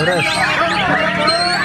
Maurício.